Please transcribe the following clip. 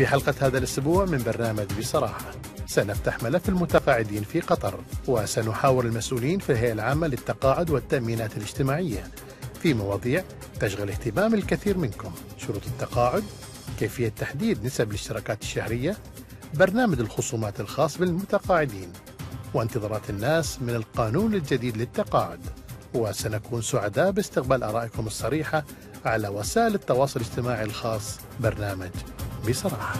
في حلقة هذا الأسبوع من برنامج بصراحة. سنفتح ملف المتقاعدين في قطر وسنحاور المسؤولين في الهيئة العامة للتقاعد والتأمينات الاجتماعية. في مواضيع تشغل اهتمام الكثير منكم. شروط التقاعد كيفية تحديد نسب الاشتراكات الشهرية برنامج الخصومات الخاص بالمتقاعدين وانتظارات الناس من القانون الجديد للتقاعد. وسنكون سعداء باستقبال آرائكم الصريحة على وسائل التواصل الاجتماعي الخاص برنامج. بصراحة